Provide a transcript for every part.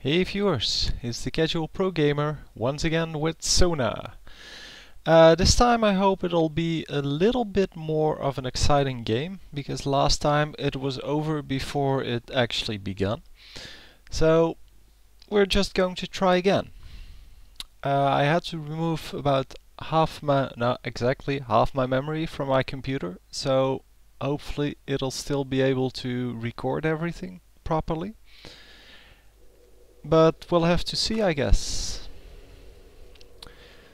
Hey viewers, it's the Casual Pro Gamer once again with Sona. Uh, this time I hope it'll be a little bit more of an exciting game because last time it was over before it actually began. So we're just going to try again. Uh, I had to remove about half my, not exactly half my memory from my computer so hopefully it'll still be able to record everything properly. But we'll have to see I guess.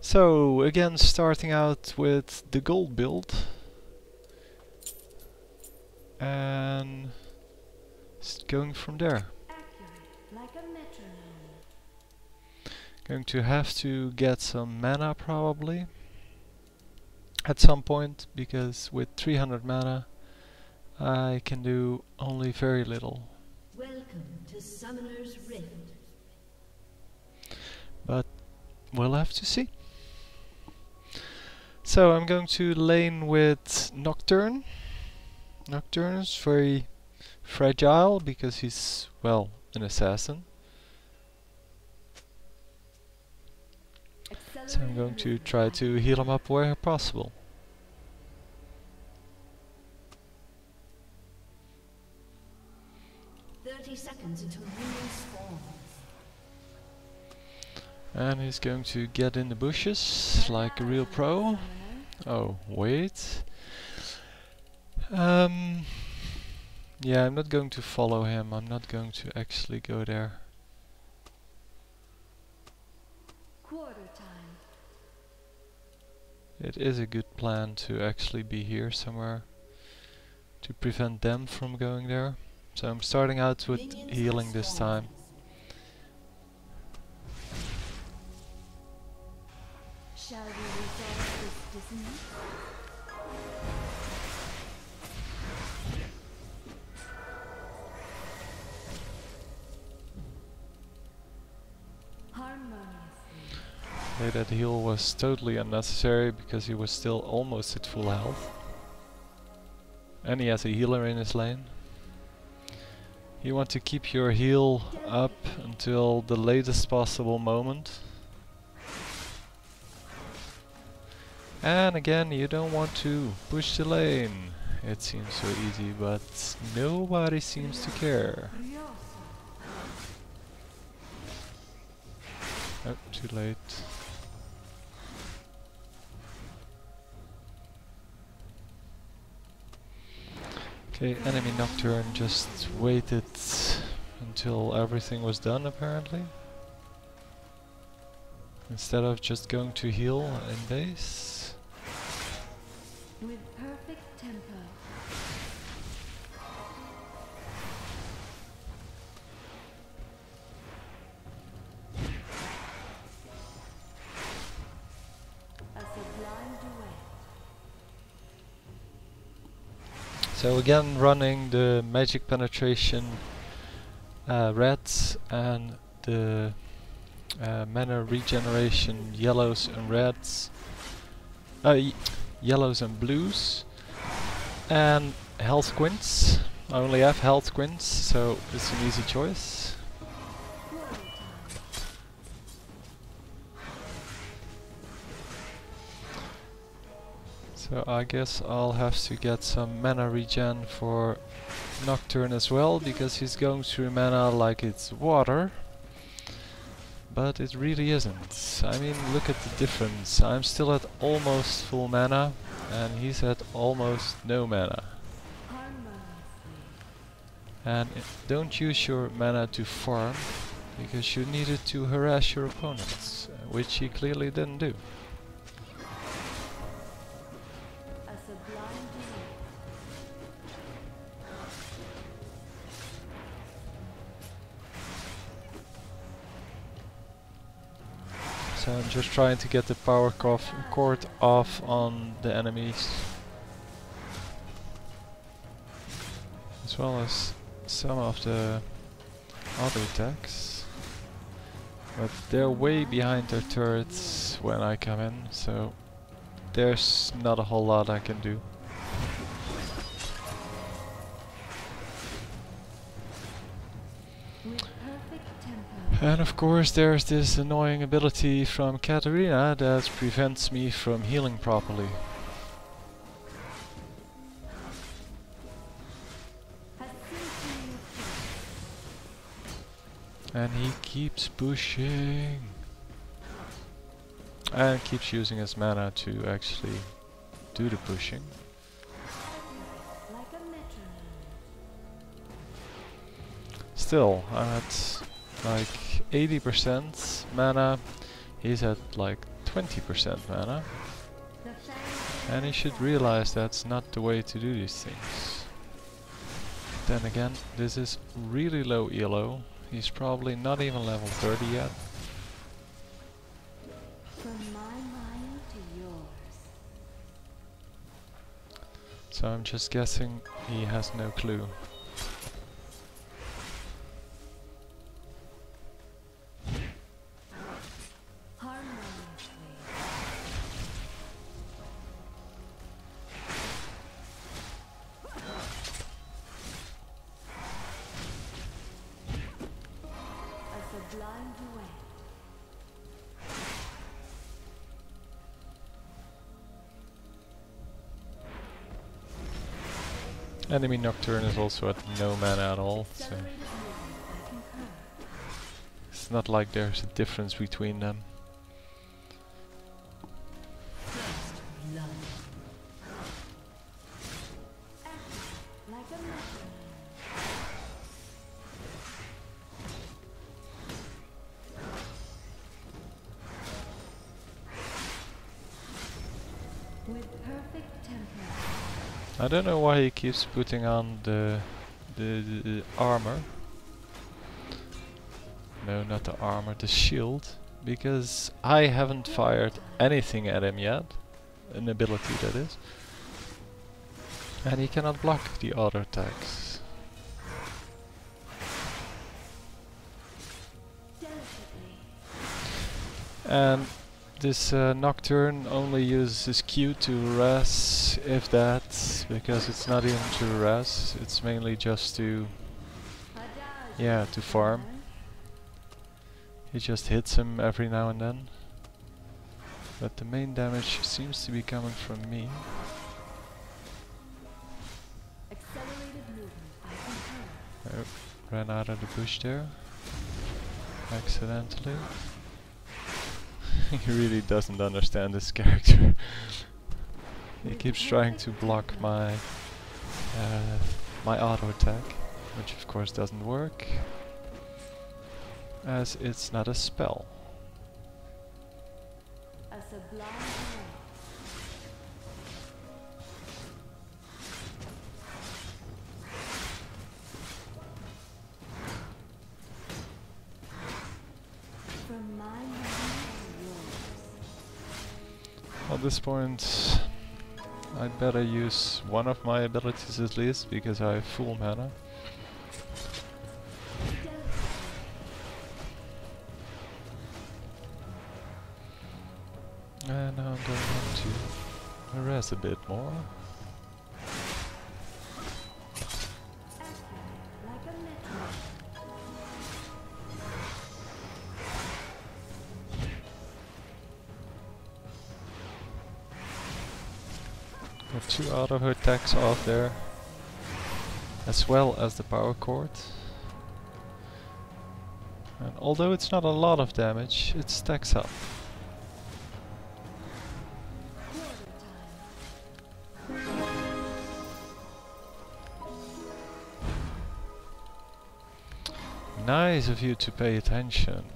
So again starting out with the gold build and going from there. Going to have to get some mana probably at some point because with 300 mana I can do only very little. Welcome to Summoner's Rift. But we'll have to see. So I'm going to lane with Nocturne. Nocturne is very fragile because he's, well, an assassin. So I'm going to try to heal him up where possible. Thirty seconds until And he's going to get in the bushes like a real pro. Oh, wait. Um, yeah, I'm not going to follow him. I'm not going to actually go there. Quarter time. It is a good plan to actually be here somewhere to prevent them from going there. So I'm starting out with healing this time. Okay, that heal was totally unnecessary because he was still almost at full health. And he has a healer in his lane. You want to keep your heal up until the latest possible moment. And again, you don't want to push the lane. It seems so easy, but nobody seems to care. Oh, too late. Okay, enemy Nocturne just waited until everything was done apparently. Instead of just going to heal in base. With perfect tempo. So again running the magic penetration uh, reds and the uh, mana regeneration yellows and reds. Uh, yellows and blues. And health quints. I only have health quints, so it's an easy choice. So I guess I'll have to get some mana regen for Nocturne as well, because he's going through mana like it's water. But it really isn't. I mean, look at the difference. I'm still at almost full mana, and he's at almost no mana. And don't use your mana to farm, because you need it to harass your opponents, which he clearly didn't do. So I'm just trying to get the power chord off on the enemies. As well as some of the other attacks. But they're way behind their turrets when I come in, so there's not a whole lot I can do. And of course there's this annoying ability from Katarina that prevents me from healing properly. And he keeps pushing. Uh, and keeps using his mana to actually do the pushing. Still, uh, I'm at like 80% mana. He's at like 20% mana. And he should realize that's not the way to do these things. Then again, this is really low elo. He's probably not even level 30 yet. So I'm just guessing he has no clue. A Enemy Nocturne is also at no mana at all, so Accelerated movement. I concur. it's not like there's a difference between them. I don't know why he keeps putting on the the, the, the armor. No, not the armor, the shield. Because I haven't fired anything at him yet. An ability that is. And he cannot block the other attacks. And this uh, Nocturne only uses Q to res, if that, because it's not even to res, it's mainly just to, yeah, to farm. He just hits him every now and then. But the main damage seems to be coming from me. I. I ran out of the bush there. Accidentally. he really doesn't understand this character. he keeps trying to block my uh, my auto attack, which of course doesn't work, as it's not a spell. A sublime duet. From my mind to yours. At this point, I'd better use one of my abilities at least, because I have full mana. And now I'm going to harass a bit more. Two auto attacks off there, as well as the power chord And although it's not a lot of damage, it stacks up. Nice of you to pay attention.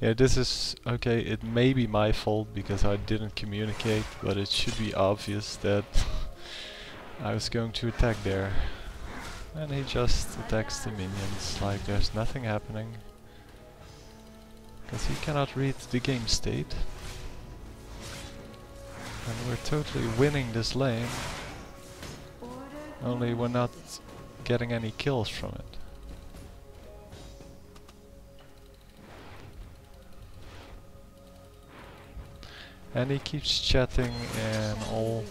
Yeah, this is okay. It may be my fault because I didn't communicate, but it should be obvious that I was going to attack there. And he just attacks the minions like there's nothing happening. Because he cannot read the game state. And we're totally winning this lane, only we're not getting any kills from it. And he keeps chatting in all